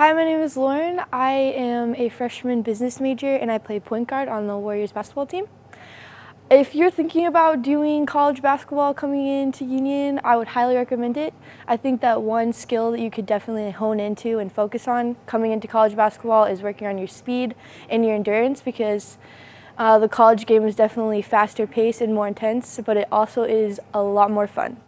Hi, my name is Lauren. I am a freshman business major and I play point guard on the Warriors basketball team. If you're thinking about doing college basketball coming into Union, I would highly recommend it. I think that one skill that you could definitely hone into and focus on coming into college basketball is working on your speed and your endurance because uh, the college game is definitely faster paced and more intense, but it also is a lot more fun.